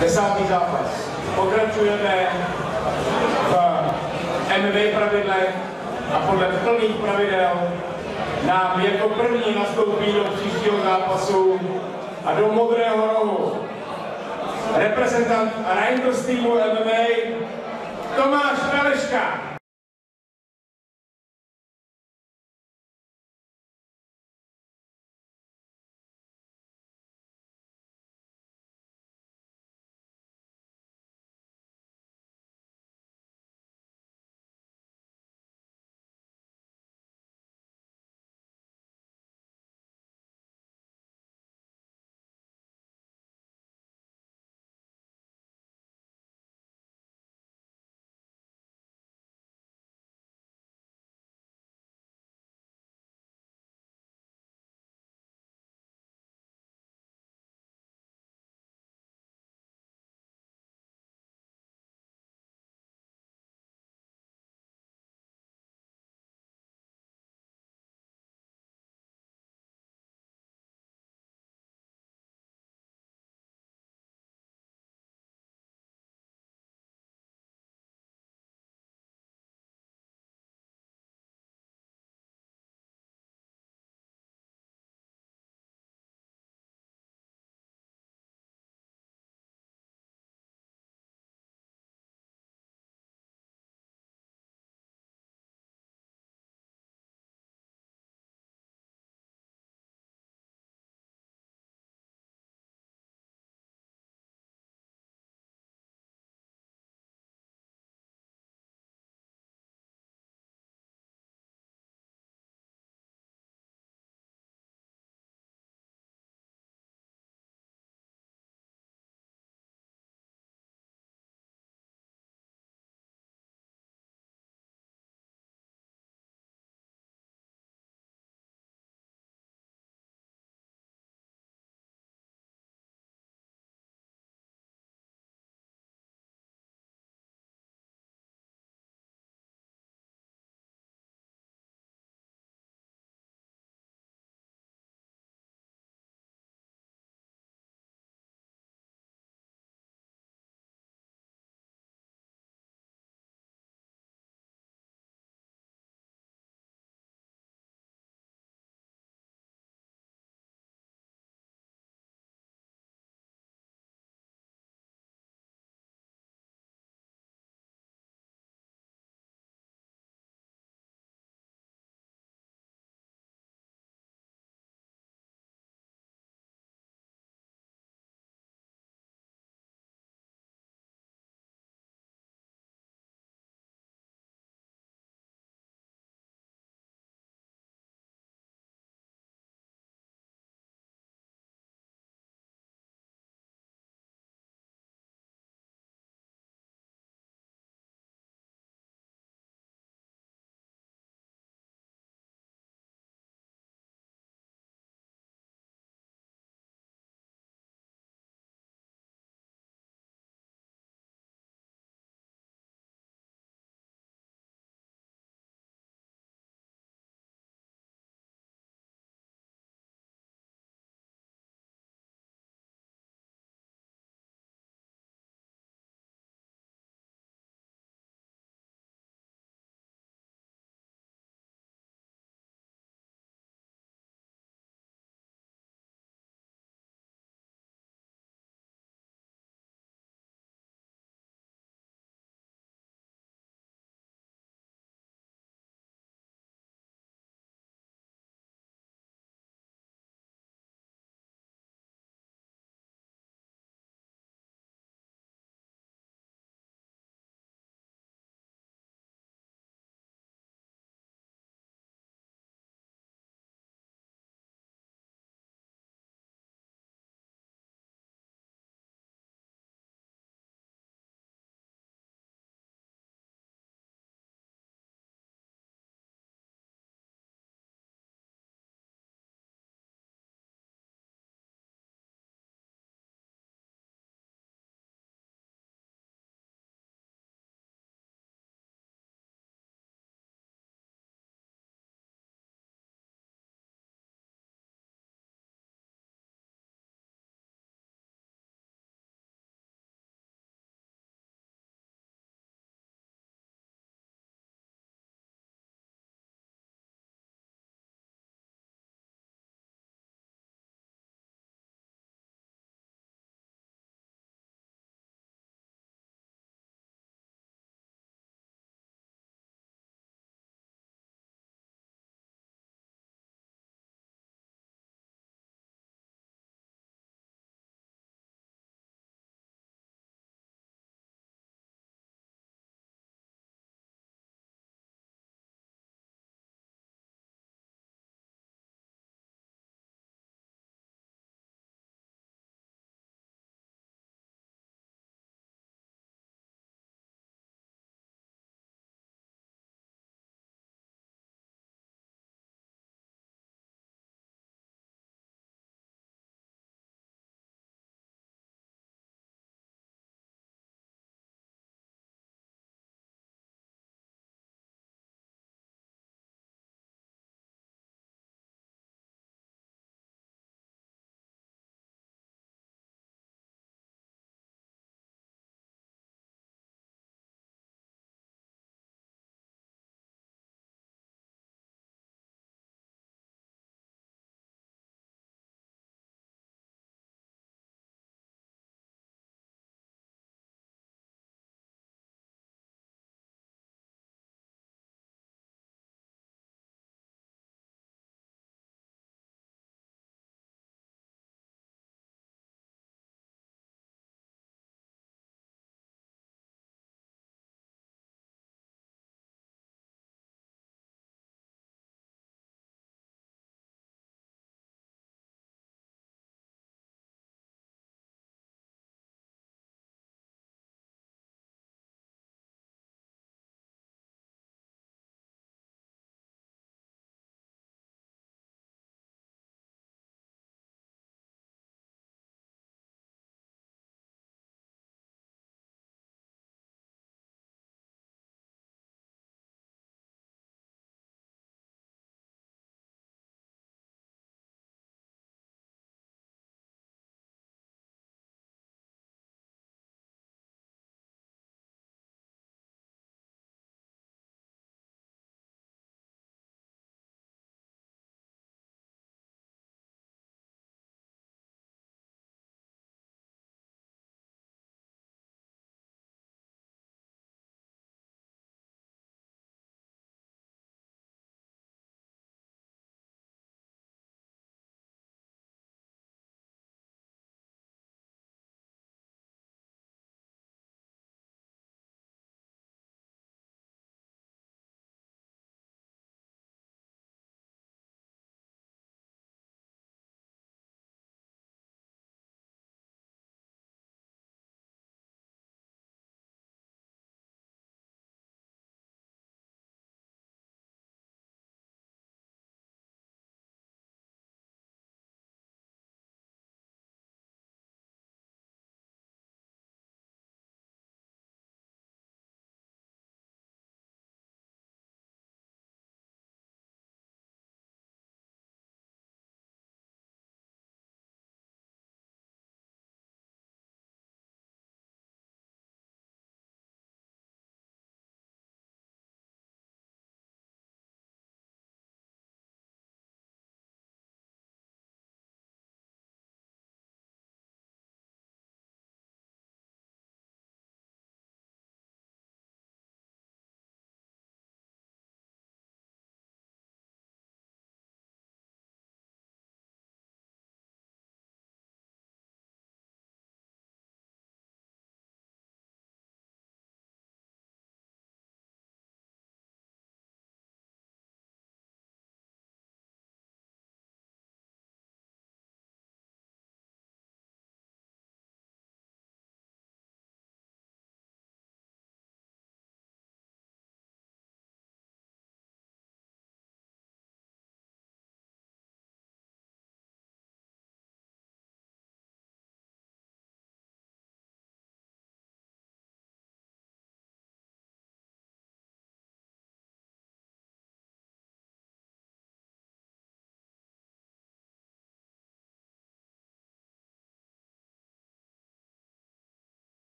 Desátý zápas. Pokračujeme v eh, MMA pravidlech a podle plných pravidel nám jako první nastoupí do příštího zápasu a do modrého rohu reprezentant Reinders týmu MMA Tomáš Peleška.